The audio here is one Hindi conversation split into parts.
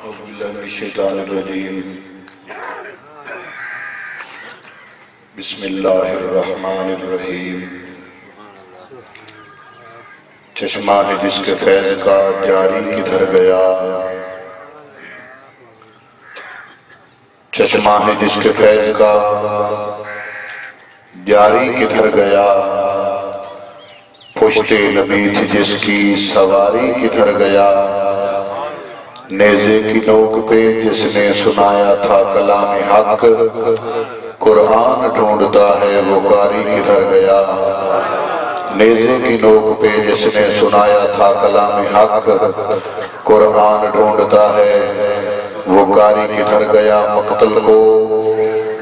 अज़बिल्लाहिमिनश्शैतानिर्रजीम बिस्मिल्लाहिर्रहमानिर्रहीम चश्मा है जिसके फैज का जारी किधर गया चश्मा है जिसके फैज का जारी किधर गया पुश्ते नबी थी जिसकी सवारी किधर गया नेजे की नोक पे जिसने सुनाया था कलाम हक, कुरान ढूंढता है वो कारी किधर गया? नेजे की नोक पे जिसने सुनाया था कलाम हक, कुरान ढूंढता है वो कारी किधर गया? मकतल को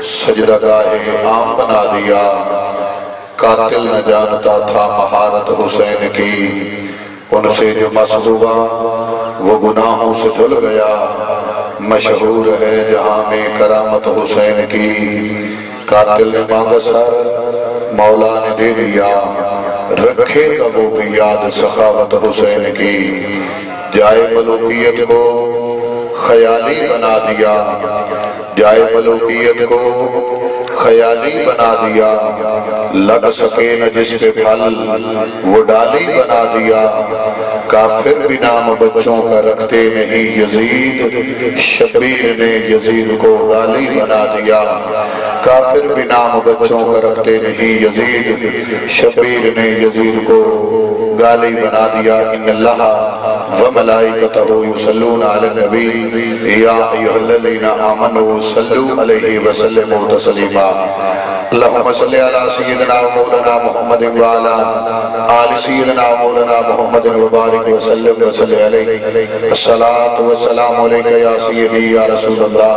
सजदा गाहे आम बना दिया। कातिल न जानता था महारत हुसैन की। उनसे जो मस हुआ वो गुनाहों से धुल गया। मशहूर है जहाँ में करामत हुसैन की। कातिल ने मांगा सर, मौला ने दे दिया। रखेगा वो भी याद सखावत हुसैन की। जाए मलूकियत को ख्याली बना दिया। जाए मलूकियत को ख्याली बना दिया। लग सके न जिस पे फल, वो डाली बना दिया। काफिर भी नाम बच्चों का रखते नहीं, यजीद। शबीर ने यजीद को गाली बना दिया। काफिर भी नाम बच्चों का रखते नहीं, यजीद। शबीर ने यजीद को गाली बना दिया। इन अल्लाह व अला नबी। या अय्युहल्लज़ीना आमनू अलैहि व तस्लीमा। अल्लाहुम्मा अला मौलाना मुहम्मद व अला आलि मौलाना व बारिक व सल्लिम व सल्लि अलैहि। अस्सलातु व सलामु अलैका या सय्यदी या रसूल अल्लाह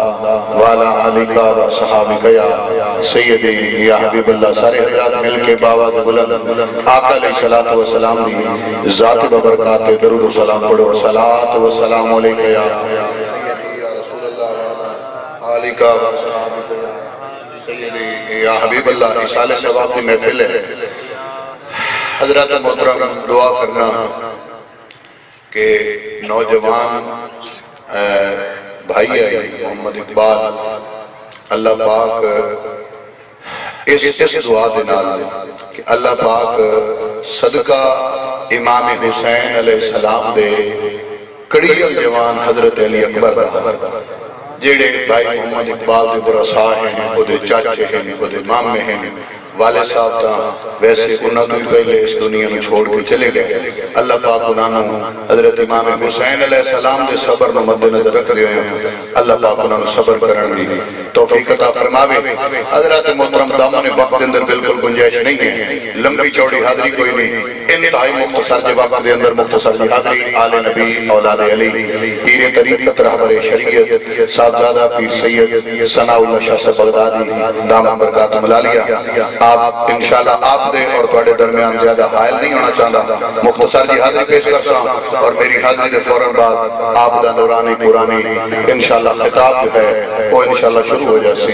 व अला आलिका व असहाबिका या सय्यदी या हबीबल्लाह। सारे हजरात मिलके बाबा बुलंद। आका अलैहिस्सलातु व सलाम दी जात बरकत दरूद व सलाम पढ़ो। सलात व सलाम अलैका या व सवाब की महफिल है। हज़रत मोहतरम, दुआ करना। कि नौजवान भाई है, मोहम्मद इकबाल। अल्लाह पाक इस इस दुआ दे नाल कि अल्लाह पाक सदका इमाम हुसैन सलाम दे कड़ील जवान हज़रत अली अकबर जेड़े भाई मोहम्मद इकबाल दे बुरसा हैं, ओदे चाचे हैं, ओदे मामे हैं वाले साहब तो वैसे उन्होंने भी पहले इस दुनिया में छोड़ के चले गए। अल्लाह पाक उन्होंने हज़रत इमाम हुसैन सलाम के सबर को मद्देनजर रख रहे हैं अल्लाह पाक उन्होंने सबर करने की तौफीक अता फरमावे। हज़रत मोहतरम दामन वक्त अंदर बिल्कुल गुंजाइश नहीं है। लंबी चौड़ी हाजिरी कोई नहीं। इंतहाई मुख्तसर के वक्त के अंदर मुख्तसर की आले नबी औलाद अली, पीर तरीकत रहबर शरीयत, साहबजादा पीर सैयद, सनाउल्लाह शाह बगदादी, दामन बरकत मिला लिया आप, इंशाल्लाह आप दे और थोड़े दरमियान ज़्यादा हायल नहीं होना चाहता। मुख्तसर की हाजिरी पेश कर सा और मेरी हाजिरी के फ़ौरन बाद आप दा नूरानी पुरानी, इंशाल्लाह खिताब जो है, वो इंशाल्लाह शुरू हो जासी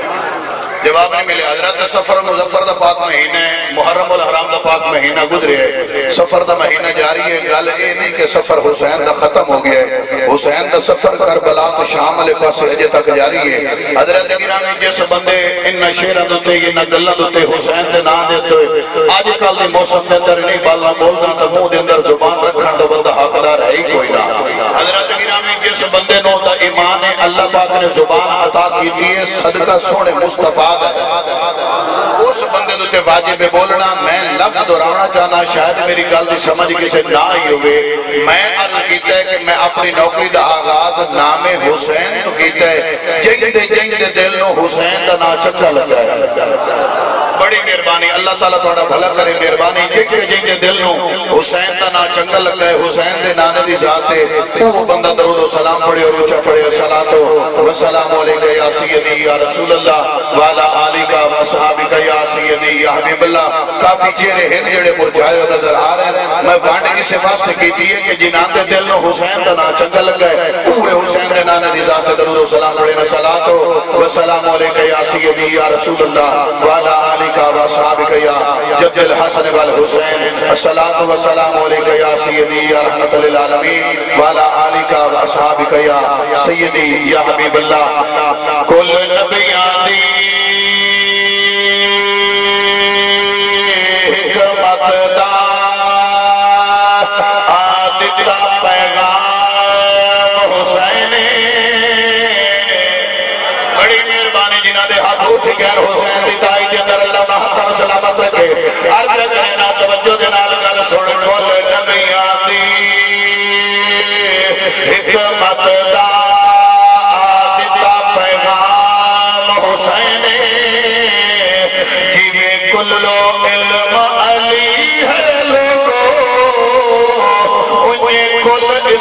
जवाब नहीं मिले। हज़रत सफ़र मुजफ्फर का पाक महीना मुहर्रम उल हराम का पाक महीना गुजरे सफ़र का महीना जारी है। गल ये नहीं कि सफ़र हुसैन का खत्म हो गया है। हुसैन का सफ़र करबला तो शाम वाले पास अजे तक जारी है। हज़रत गिरामी जिस बंदे इन शेरों के इन गलों के हुसैन के नाम देते अजकल के मौसम के अंदर नहीं बाला बोलना तो मुँह के अंदर ज़ुबान रखने का बंदा हकदार है ही कोई ना। हज़रत गिरामी जिस बंदे ने ज़ुबान अता की सदका सोने मुस्तफ़ा उस बंदे उत्ते वाजिब बोलना, मैं लफ्ज दोहराना चाहना, शायद मेरी गल की समझ किसी ना ही हो मैं अर्ज़ किया कि मैं अपनी नौकरी का आगाज़ ने हुसैन तो कीता है। जिंदे जिंदे दिल नो हुसैन का ना चंगा लगा बड़ी मेहरबानी, अल्लाह ताला थोड़ा भला करे मेहरबानी। जिंदे जिंदे दिल नो हुसैन का ना चंगा लगा है, हुसैन दे नाने दी जात है वो बंदा दरूद सलाम पढ़े और ऊँचा पढ़े, सलातो। या रसूल अल्लाह वाला आली का व सहाबिका या सय्यदी या हबीब अल्लाह काफ़ी चेहरे हैं जेड़े मुरझाए नज़र आ रहे हैं। मैं वंड इस वास्ते कीती है कि जिन्हां दे दिल नो हुसैन का ना चंगा लगा है वो हुसैन दे नाने दी जात दरूद व सलाम पढ़े न सलातो व सलाम अलैका या सय्यदी या रसूल अल्लाह वाला आली का व सहाबिका या जद्दल हसन वल हुसैन। अस्सलातु व सलाम अलैका सय्यदी या आलमीन, वाला आली का सहाबिका या सय्यदी या हबीब अल्लाह कुल नबियाँ दी हिकमत दा आदिता पैगाम हुसैन ताई दे अंदर अल्लाह सलामत रखे। अर्ज़ करे तवज्जो दे नाल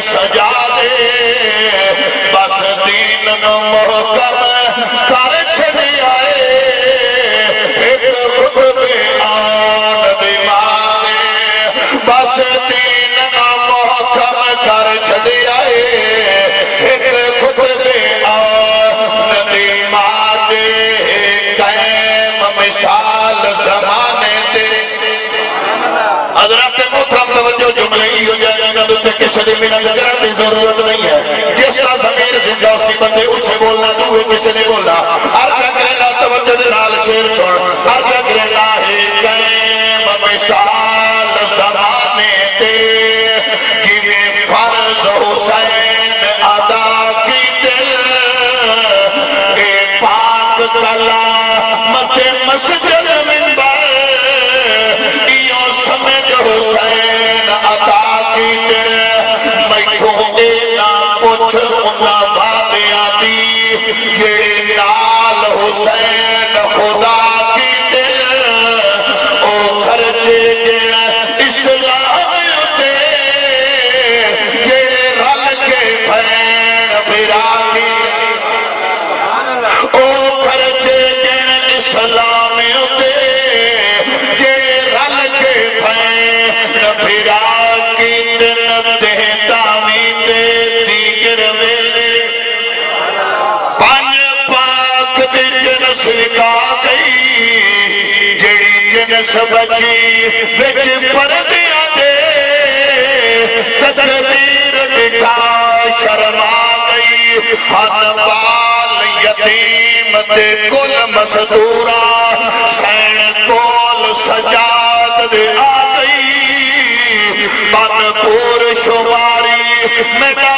सजा दे। बस दीन मोहकम कर छड़ी आए। एक खुतबे आन दिमागे। बस दीन मोहकम कर छड़ी आए। एक खुतबे आन दिमागे। कैम मिसाल जमाने दे। हज़रत मोहतरम तवज्जो जुमले ही हो जाए किसी ने मेरा नज़र की ज़रूरत नहीं है। जिसका जमीर ज़िंदा सी बंदे उसे बोलना तू किसी ने बोला। हर का करना तवज्जो दे नाल शेर सुन। हर का करना है कैम मिसाल जमाने ते जिवें फ़र्ज़ हुसैन अदा की दिल। ए पाक कला मते मस्जिद दी लाल हुसैन जिनस बची विच परदियाँ तकदीर डिठा शर्मा गई हन बाल यतीम ते कुल मसदूरा सैन कोल सजाद दे आ गई। बनपुर शुमारी मेरा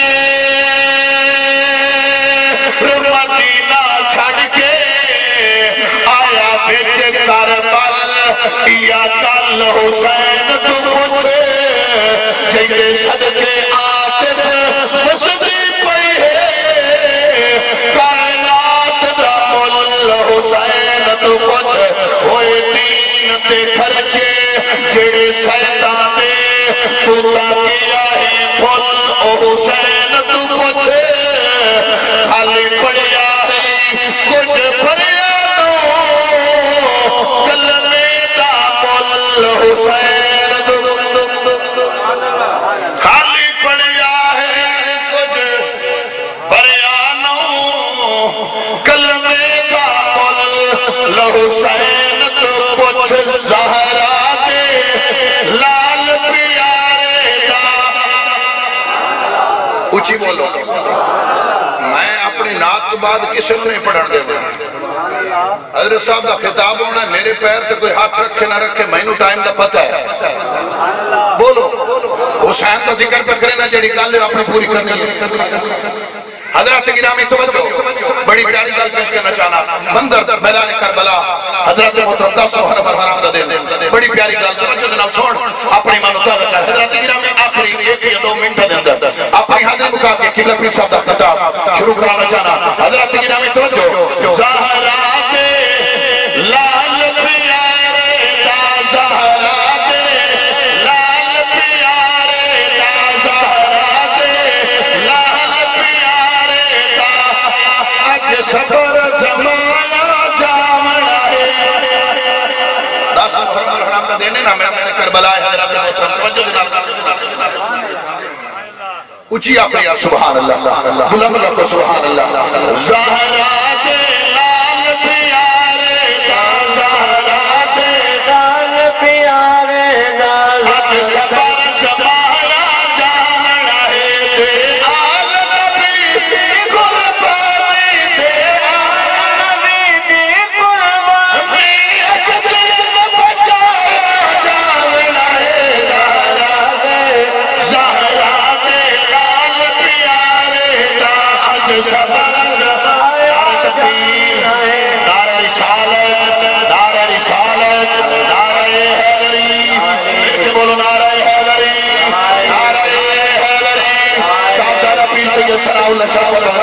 हुसैन तू पूछ जिंदे सदके आतिफ वसदी पई है कायनात दा मुल हुसैन तू पूछ होए दीन ते खर्चे जेड़े शैतान दे पुता किया है फुल ओ हुसैन तू पूछ खाली कुछ भरिया नो हुसैन खाली पड़िया है कुछ भरिया नो। कलमे दा मुल हुसैन तू पूछ जहरा दे। लाल प्यारे दा। उची बोलो। मैं अपनी नात तो बाद किसी को नहीं पढ़न देना। हज़रत साहब का खिताब होना मेरे पैर ते कोई हाथ रखे ना रखे, मैनू टाइम का पता है। बोलो, हुसैन का ज़िक्र पे करे ना, जड़ी गल अपनी पूरी करनी हज़रत कर। अपनी मुका शुरू कराना चाहना। हज़रत गिरामी तवज्जो। ज़हरा ऊँची आप यार सुबह अल्लाह। बुलंद सुभान अल्लाह। सनाउल्ला शाह